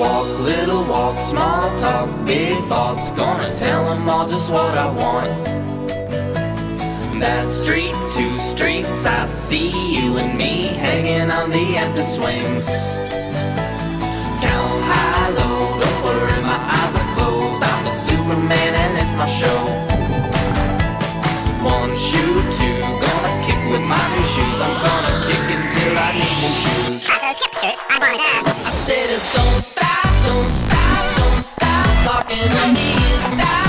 walk, little walk, small talk, big thoughts. Gonna tell them all just what I want. That street, two streets, I see you and me hanging on the empty swings. Count high, low, don't worry, my eyes are closed. I'm the Superman and it's my show. One shoe, two, gonna kick with my new shoes. I'm gonna kick until I need new shoes. Are those hipsters? I want to dance. I said it don't stop me is that